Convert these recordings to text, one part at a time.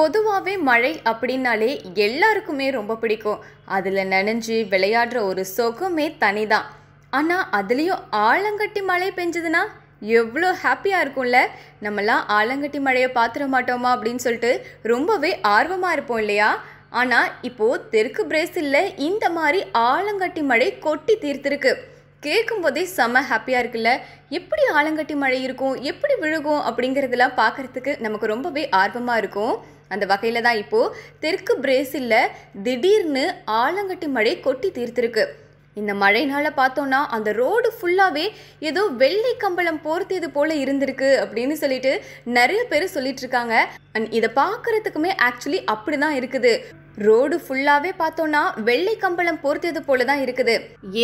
பொதுவாகவே மழை அப்படின்னாலே எல்லாருக்குமே ரொம்ப பிடிக்கும். அதில் நனைஞ்சு விளையாடுற ஒரு சுகமே தனிதான். ஆனால் அதுலேயும் ஆலங்கட்டி மழை பெஞ்சதுன்னா எவ்வளோ ஹாப்பியாக இருக்கும்ல? நம்மலாம் ஆலங்கட்டி மழையை பார்த்துட மாட்டோமா அப்படின்னு சொல்லிட்டு ரொம்பவே ஆர்வமாக இருப்போம் இல்லையா? ஆனால் இப்போது தெற்கு பிரேசிலில் இந்த மாதிரி ஆலங்கட்டி மழை கொட்டி தீர்த்திருக்கு. கேட்கும்போதே செம்ம ஹாப்பியாக இருக்குல்ல? எப்படி ஆலங்கட்டி மழை இருக்கும்? எப்படி விழுகும்? அப்படிங்கிறதெல்லாம் பார்க்கறதுக்கு நமக்கு ரொம்பவே ஆர்வமாக இருக்கும். அந்த வகையில் தான் இப்போது தெற்கு பிரேசிலில் திடீர்னு ஆலங்கட்டி மழை கொட்டி தீர்த்திருக்கு. இந்த மழைனால பார்த்தோன்னா அந்த ரோடு ஃபுல்லாகவே ஏதோ வெள்ளை கம்பளம் போர்த்தியது போல இருந்திருக்கு அப்படின்னு சொல்லிட்டு நிறைய பேர் சொல்லிட்டு இருக்காங்க. அண்ட் இதை பார்க்கறதுக்குமே ஆக்சுவலி அப்படி தான் இருக்குது. ரோடு ஃபுல்லாகவே பார்த்தோன்னா வெள்ளை கம்பளம் போர்த்தியது போல தான் இருக்குது.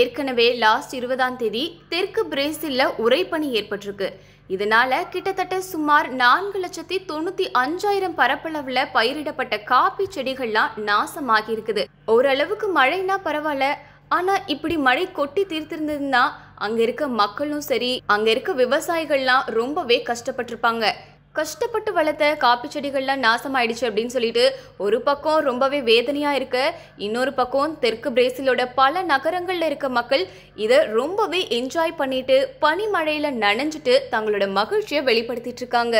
ஏற்கனவே லாஸ்ட் இருபதாம் தேதி தெற்கு பிரேசில்ல உரைப்பணி ஏற்பட்டிருக்கு. இதனால கிட்டத்தட்ட சுமார் நான்கு லட்சத்தி தொண்ணூத்தி அஞ்சாயிரம் பரப்பளவுல பயிரிடப்பட்ட காப்பி செடிகள்லாம் நாசமாகி இருக்குது ஓரளவுக்கு மழைனா பரவாயில்ல ஆனா இப்படி மழை கொட்டி தீர்த்திருந்ததுன்னா அங்க இருக்க மக்களும் சரி அங்க இருக்க விவசாயிகள்லாம் ரொம்பவே கஷ்டப்பட்டிருப்பாங்க. கஷ்டப்பட்டு வளர்த்த காப்பி செடிகள்லாம் நாசமாயிடுச்சு அப்படின்னு சொல்லிட்டு ஒரு பக்கம் ரொம்பவே வேதனையா இருக்கு. இன்னொரு பக்கம் தெற்கு பிரேசிலோட பல நகரங்கள்ல இருக்க மக்கள் இதை ரொம்பவே என்ஜாய் பண்ணிட்டு பனிமழையில நனைஞ்சிட்டு தங்களோட மகிழ்ச்சியை வெளிப்படுத்திட்டு இருக்காங்க.